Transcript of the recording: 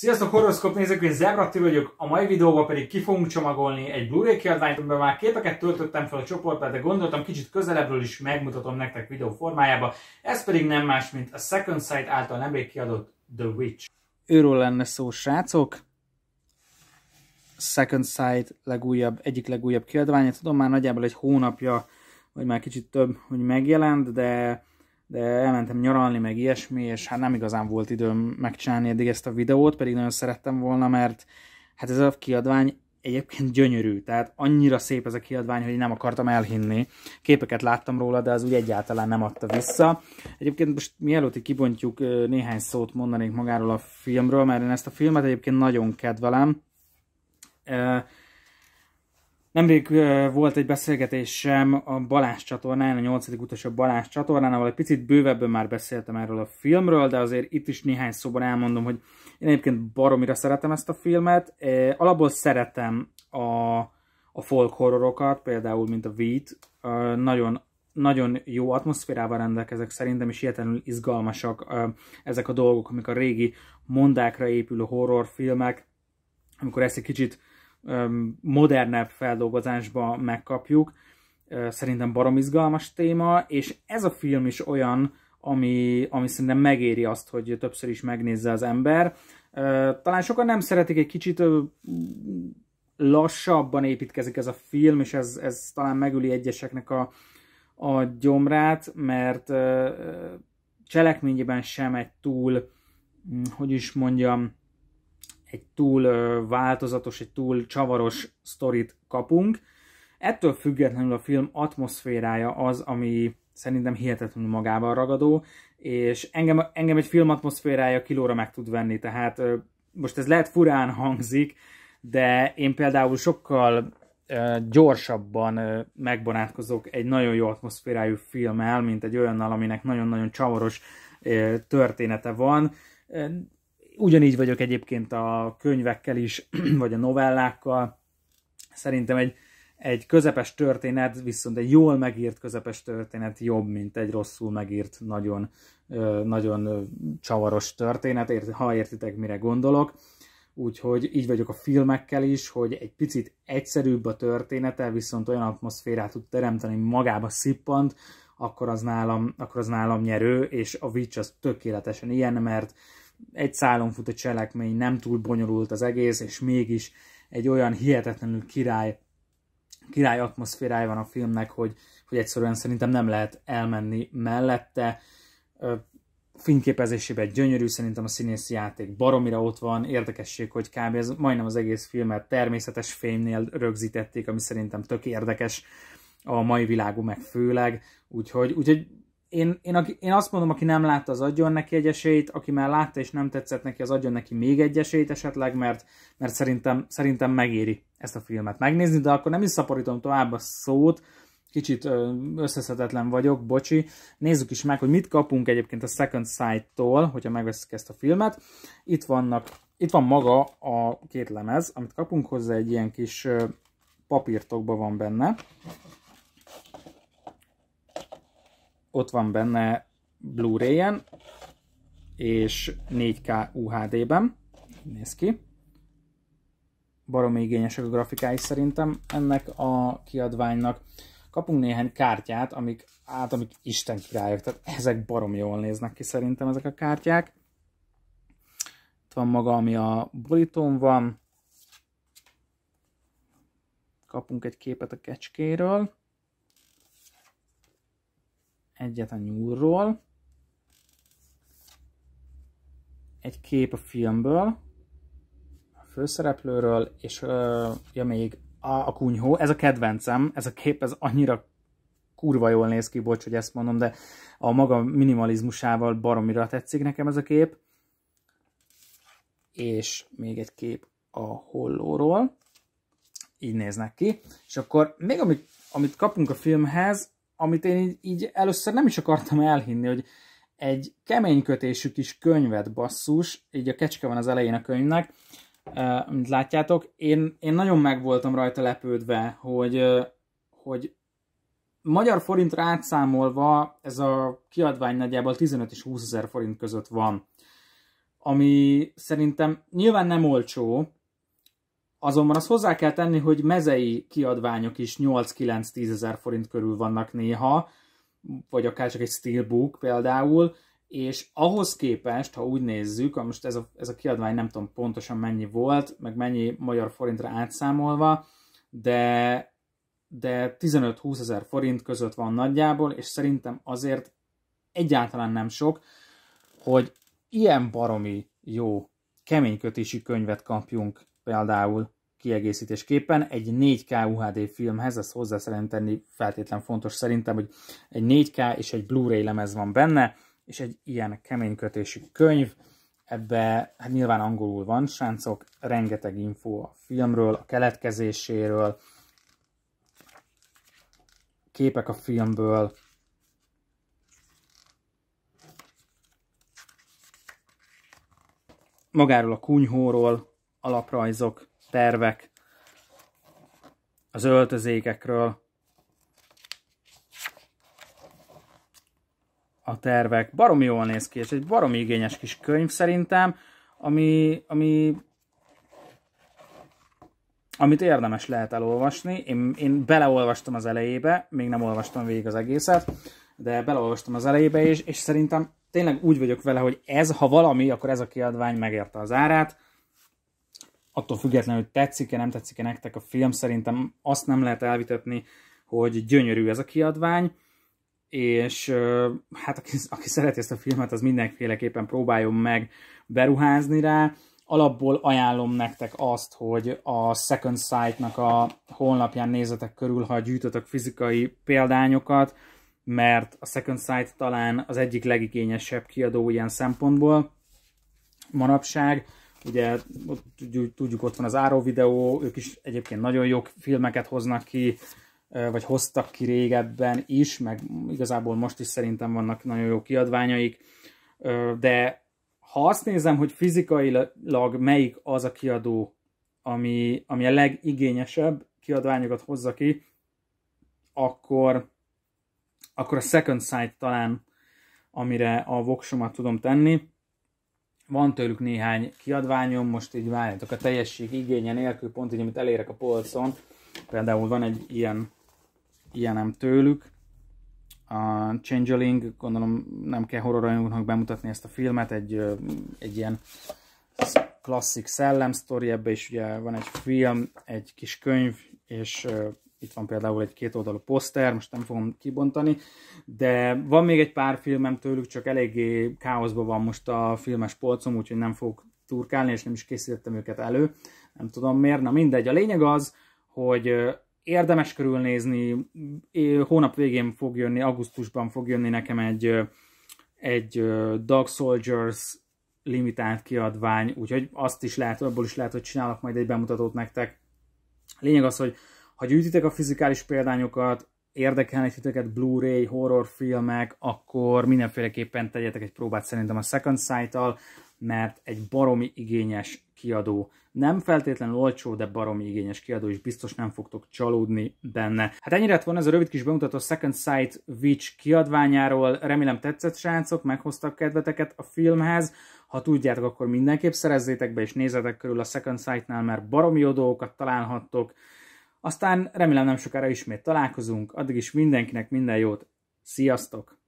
Sziasztok, horoszkóp nézők, én Zebratti vagyok, a mai videóban pedig ki fogunk csomagolni egy Blu-ray kiadványt, amiben már képeket töltöttem fel a csoportba, de gondoltam kicsit közelebbről is megmutatom nektek videó formájába. Ez pedig nem más, mint a Second Sight által nemrég kiadott The Witch. Őről lenne szó, srácok. Second Sight legújabb, egyik legújabb kiadványa. Tudom már nagyjából egy hónapja, vagy már kicsit több, hogy megjelent, de de elmentem nyaralni, meg ilyesmi, és hát nem igazán volt időm megcsinálni eddig ezt a videót, pedig nagyon szerettem volna, mert hát ez a kiadvány egyébként gyönyörű, tehát annyira szép ez a kiadvány, hogy nem akartam elhinni. Képeket láttam róla, de az úgy egyáltalán nem adta vissza. Egyébként most mielőtt kibontjuk, néhány szót mondanék magáról a filmről, mert én ezt a filmet egyébként nagyon kedvelem. Nemrég volt egy beszélgetésem a Balázs csatornán, a 8. utasabb Balázs csatornán, ahol egy picit bővebben már beszéltem erről a filmről, de azért itt is néhány szóban elmondom, hogy én egyébként baromira szeretem ezt a filmet. Alapból szeretem a, a folk horrorokat, például mint a Vít, nagyon, nagyon jó atmoszférával rendelkezek szerintem, és hihetetlenül izgalmasak ezek a dolgok, amik a régi mondákra épülő horrorfilmek, amikor ezt egy kicsit modernebb feldolgozásba megkapjuk. Szerintem barom izgalmas téma, és ez a film is olyan, ami, ami szerintem megéri azt, hogy többször is megnézze az ember. Talán sokan nem szeretik, egy kicsit lassabban építkezik ez a film, és ez, ez talán megüli egyeseknek a, a gyomrát, mert cselekményében sem egy túl, hm, hogy is mondjam, egy túl változatos, egy túl csavaros sztorit kapunk. Ettől függetlenül a film atmoszférája az, ami szerintem hihetetlenül magával ragadó, és engem, engem egy film atmoszférája kilóra meg tud venni, tehát most ez lehet furán hangzik, de én például sokkal gyorsabban megbarátkozok egy nagyon jó atmoszférájú filmmel, mint egy olyannal, aminek nagyon-nagyon csavaros története van Ugyanígy vagyok egyébként a könyvekkel is, vagy a novellákkal. Szerintem egy, egy közepes történet, viszont egy jól megírt közepes történet jobb, mint egy rosszul megírt, nagyon, nagyon csavaros történet, ha értitek, mire gondolok. Úgyhogy így vagyok a filmekkel is, hogy egy picit egyszerűbb a története, viszont olyan atmoszférát tud teremteni, magába szippant, akkor az nálam, akkor az nálam nyerő, és a Witch az tökéletesen ilyen, mert egy szálon fut a cselekmény, nem túl bonyolult az egész, és mégis egy olyan hihetetlenül király, király atmoszférája van a filmnek, hogy, hogy egyszerűen szerintem nem lehet elmenni mellette. Fényképezésében gyönyörű, szerintem a színészi játék baromira ott van, érdekesség, hogy kb. Ez majdnem az egész filmet természetes fénynél rögzítették, ami szerintem tök érdekes a mai világú meg főleg, úgyhogy, úgyhogy én, én, én azt mondom, aki nem látta, az adjon neki egy esélyt, aki már látta és nem tetszett neki, az adjon neki még egy esélyt esetleg, mert, mert szerintem, szerintem megéri ezt a filmet megnézni, de akkor nem is szaporítom tovább a szót, kicsit összeszedetlen vagyok, bocsi. Nézzük is meg, hogy mit kapunk egyébként a Second Sight-tól, hogyha megveszik ezt a filmet. Itt vannak, itt van maga a két lemez, amit kapunk hozzá, egy ilyen kis papírtokban van benne ott van benne Blu-ray-en, és 4K UHD-ben, néz ki. Baromi igényesek a grafikái szerintem ennek a kiadványnak. Kapunk néhány kártyát, amik, át, amik Isten királyok, tehát ezek barom jól néznek ki szerintem ezek a kártyák. Itt van maga, ami a borítón van. Kapunk egy képet a kecskéről egyet a nyúlról, egy kép a filmből, a főszereplőről, és uh, ja még a, a kunyhó, ez a kedvencem, ez a kép, ez annyira kurva jól néz ki, bocs, hogy ezt mondom, de a maga minimalizmusával baromira tetszik nekem ez a kép. És még egy kép a hollóról. Így néznek ki. És akkor még amit, amit kapunk a filmhez, amit én így, így először nem is akartam elhinni, hogy egy kemény kötésű kis könyvet basszus, így a kecske van az elején a könyvnek, mint látjátok, én, én nagyon meg voltam rajta lepődve, hogy, hogy magyar forintra átszámolva ez a kiadvány nagyjából 15 és 20 ezer forint között van. ami szerintem nyilván nem olcsó, azonban azt hozzá kell tenni, hogy mezei kiadványok is 8-9-10 ezer forint körül vannak néha, vagy akár csak egy steelbook például, és ahhoz képest, ha úgy nézzük, most ez a, ez a kiadvány nem tudom pontosan mennyi volt, meg mennyi magyar forintra átszámolva, de, de 15-20 ezer forint között van nagyjából, és szerintem azért egyáltalán nem sok, hogy ilyen baromi jó keménykötési könyvet kapjunk például kiegészítésképpen egy 4K UHD filmhez, ezt hozzá szeretném tenni, feltétlen fontos szerintem, hogy egy 4K és egy Blu-ray lemez van benne, és egy ilyen keménykötésű könyv, ebbe hát nyilván angolul van, sáncok, rengeteg info a filmről, a keletkezéséről, képek a filmből, magáról a kunyhóról, alaprajzok, tervek, az öltözékekről, a tervek. Baromi jól néz ki, és egy baromi igényes kis könyv szerintem, ami, ami amit érdemes lehet elolvasni. Én, én beleolvastam az elejébe, még nem olvastam végig az egészet, de beleolvastam az elejébe, és, és szerintem tényleg úgy vagyok vele, hogy ez, ha valami, akkor ez a kiadvány megérte az árát. Attól függetlenül, hogy tetszik-e, nem tetszik-e nektek a film, szerintem azt nem lehet elvitetni, hogy gyönyörű ez a kiadvány, és hát aki, aki szereti ezt a filmet, az mindenféleképpen próbáljon meg beruházni rá. Alapból ajánlom nektek azt, hogy a Second Sight-nak a honlapján nézetek körül, ha gyűjtötök fizikai példányokat, mert a Second Sight talán az egyik legigényesebb kiadó ilyen szempontból manapság. Ugye tudjuk, ott van az Áró videó, ők is egyébként nagyon jó filmeket hoznak ki, vagy hoztak ki régebben is, meg igazából most is szerintem vannak nagyon jó kiadványaik, de ha azt nézem, hogy fizikailag melyik az a kiadó, ami, ami a legigényesebb kiadványokat hozza ki, akkor, akkor a Second Sight talán, amire a voksomat tudom tenni. Van tőlük néhány kiadványom, most így várjátok a teljesség igénye nélkül, pont így, amit elérek a polcon. Például van egy ilyen ilyenem tőlük. A Changeling, gondolom nem kell horrorajongóknak bemutatni ezt a filmet, egy, egy ilyen klasszik szellem sztori, ebbe is ugye van egy film, egy kis könyv, és itt van például egy kétoldalú poszter, most nem fogom kibontani, de van még egy pár filmem tőlük, csak eléggé káoszban van most a filmes polcom, úgyhogy nem fogok turkálni, és nem is készítettem őket elő, nem tudom miért. Na mindegy, a lényeg az, hogy érdemes körülnézni, hónap végén fog jönni, augusztusban fog jönni nekem egy, egy Dog Soldiers limitált kiadvány, úgyhogy azt is lehet, abból is lehet, hogy csinálok majd egy bemutatót nektek. Lényeg az, hogy ha gyűjtitek a fizikális példányokat, érdekelnek titeket Blu-ray, horrorfilmek, akkor mindenféleképpen tegyetek egy próbát szerintem a Second Sight-tal, mert egy baromi igényes kiadó. Nem feltétlenül olcsó, de baromi igényes kiadó, és biztos nem fogtok csalódni benne. Hát ennyire lett volna ez a rövid kis bemutató Second Sight Witch kiadványáról. Remélem tetszett, srácok, meghoztak kedveteket a filmhez. Ha tudjátok, akkor mindenképp szerezzétek be, és nézzetek körül a Second Sight-nál, mert baromi jó dolgokat találhattok. Aztán remélem nem sokára ismét találkozunk, addig is mindenkinek minden jót. Sziasztok!